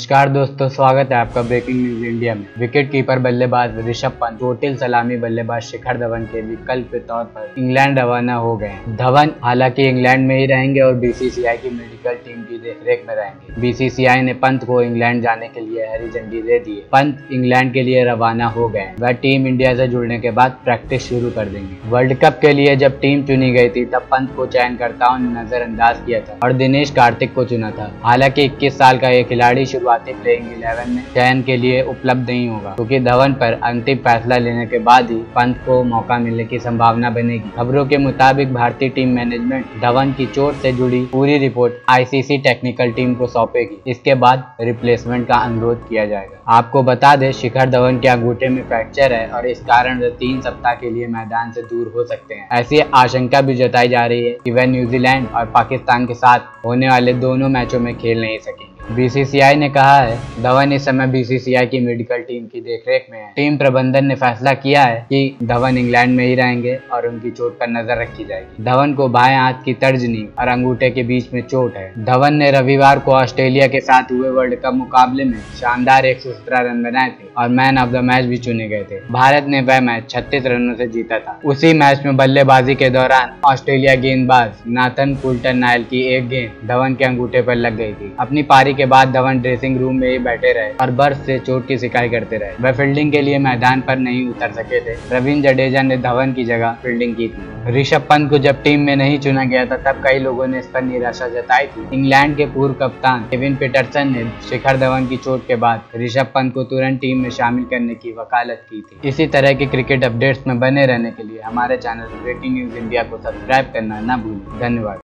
नमस्कार दोस्तों, स्वागत है आपका ब्रेकिंग न्यूज़ इंडिया में। विकेट कीपर बल्लेबाज ऋषभ पंत चोटिल सलामी बल्लेबाज शिखर धवन के विकल्प के तौर पर इंग्लैंड रवाना हो गए धवन हालाँकि इंग्लैंड में ही रहेंगे और बीसीसीआई की मेडिकल टीम की देखरेख में रहेंगे। बीसीसीआई ने पंत को इंग्लैंड जाने के लिए हरी झंडी दे दी पंत इंग्लैंड के लिए रवाना हो गए वह टीम इंडिया से जुड़ने के बाद प्रैक्टिस शुरू कर देंगे। वर्ल्ड कप के लिए जब टीम चुनी गई थी, तब पंत को चयनकर्ताओं ने नजरअंदाज किया था और दिनेश कार्तिक को चुना था। हालाँकि इक्कीस साल का ये खिलाड़ी शुरुआती प्लेइंग इलेवन में। चयन के लिए उपलब्ध नहीं होगा, क्योंकि धवन पर अंतिम फैसला लेने के बाद ही पंत को मौका मिलने की संभावना बनेगी। खबरों के मुताबिक भारतीय टीम मैनेजमेंट धवन की चोट से जुड़ी पूरी रिपोर्ट आईसीसी टेक्निकल टीम को सौंपेगी। इसके बाद रिप्लेसमेंट का अनुरोध किया जाएगा। आपको बता दें, शिखर धवन के अंगूठे में फ्रैक्चर है और इस कारण वे तीन सप्ताह के लिए मैदान से दूर हो सकते हैं। ऐसी आशंका भी जताई जा रही है कि वह न्यूजीलैंड और पाकिस्तान के साथ होने वाले दोनों मैचों में खेल नहीं सकेंगे। बीसीसीआई ने कहा है, धवन इस समय बीसीसीआई की मेडिकल टीम की देखरेख में है। टीम प्रबंधन ने फैसला किया है कि धवन इंग्लैंड में ही रहेंगे और उनकी चोट पर नज़र रखी जाएगी। धवन को बाएँ हाथ की तर्जनी और अंगूठे के बीच में चोट है। धवन ने रविवार को ऑस्ट्रेलिया के साथ हुए वर्ल्ड कप मुकाबले में शानदार एक सौ सत्रह रन बनाए थे, और मैन ऑफ़ द मैच भी चुने गए थे। भारत ने वह मैच छत्तीस रनों से जीता था। उसी मैच में बल्लेबाजी के दौरान ऑस्ट्रेलिया गेंदबाज नाथन कुल्टन नायल की एक गेंद धवन के अंगूठे पर लग गई थी। अपनी पारी के बाद धवन ड्रेसिंग रूम में ही बैठे रहे। और बर्फ़ से चोट की शिकायत करते रहे। वह फील्डिंग के लिए मैदान पर नहीं उतर सके थे। रविंद्र जडेजा ने धवन की जगह फील्डिंग की थी। ऋषभ पंत को जब टीम में नहीं चुना गया था, तब कई लोगों ने इस पर निराशा जताई थी। इंग्लैंड के पूर्व कप्तान केविन पीटरसन ने शिखर धवन की चोट के बाद ऋषभ पंत को तुरंत टीम में शामिल करने की वकालत की थी। इसी तरह के क्रिकेट अपडेट्स में बने रहने के लिए हमारे चैनल ब्रेकिंग न्यूज़ इंडिया को सब्सक्राइब करना न भूलें। धन्यवाद।